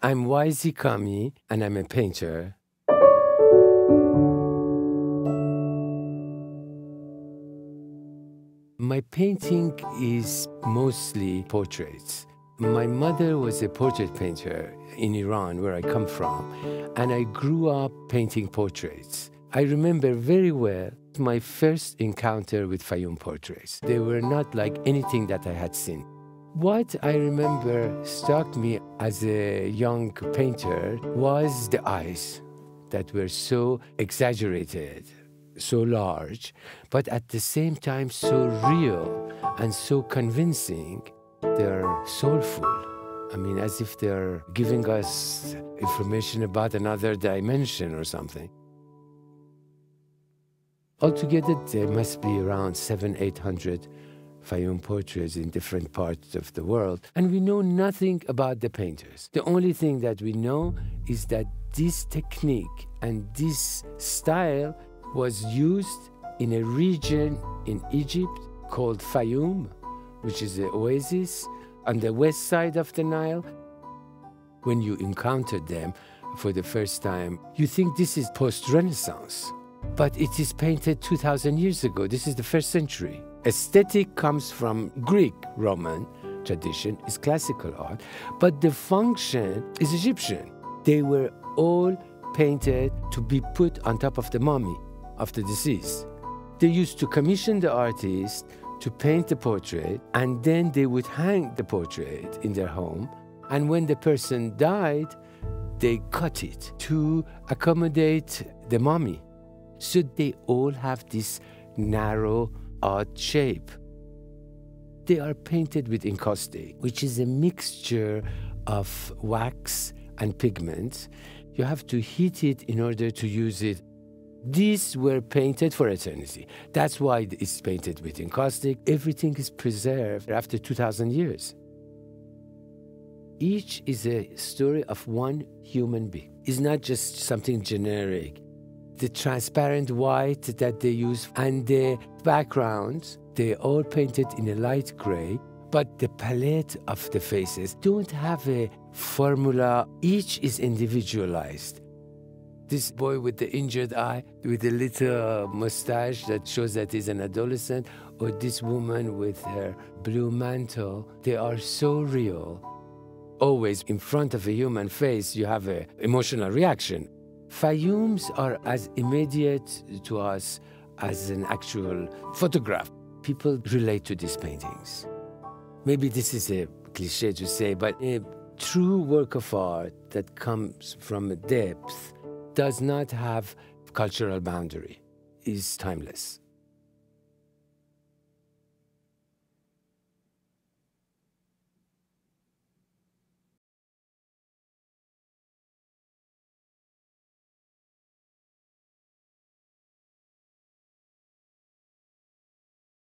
I'm YZ Kami, and I'm a painter. My painting is mostly portraits. My mother was a portrait painter in Iran, where I come from, and I grew up painting portraits. I remember very well my first encounter with Fayum portraits. They were not like anything that I had seen. What I remember struck me as a young painter was the eyes that were so exaggerated, so large, but at the same time so real and so convincing. They're soulful. I mean, as if they're giving us information about another dimension or something. Altogether, there must be around seven, eight hundred Fayum portraits in different parts of the world, and we know nothing about the painters. The only thing that we know is that this technique and this style was used in a region in Egypt called Fayum, which is an oasis on the west side of the Nile. When you encounter them for the first time, you think this is post Renaissance, but it is painted 2,000 years ago. This is the first century. Aesthetic comes from Greek Roman tradition, is classical art, but the function is Egyptian. They were all painted to be put on top of the mummy of the deceased. They used to commission the artist to paint the portrait, and then they would hang the portrait in their home. And when the person died, they cut it to accommodate the mummy. So they all have this narrow odd shape. They are painted with encaustic, which is a mixture of wax and pigment. You have to heat it in order to use it. These were painted for eternity. That's why it's painted with encaustic. Everything is preserved after 2,000 years. Each is a story of one human being. It's not just something generic the transparent white that they use and the backgrounds, they all painted in a light gray, but the palette of the faces don't have a formula. Each is individualized. This boy with the injured eye, with a little uh, mustache that shows that he's an adolescent, or this woman with her blue mantle, they are so real. Always in front of a human face, you have an emotional reaction. Fayums are as immediate to us as an actual photograph. People relate to these paintings. Maybe this is a cliche to say, but a true work of art that comes from a depth does not have cultural boundary, is timeless.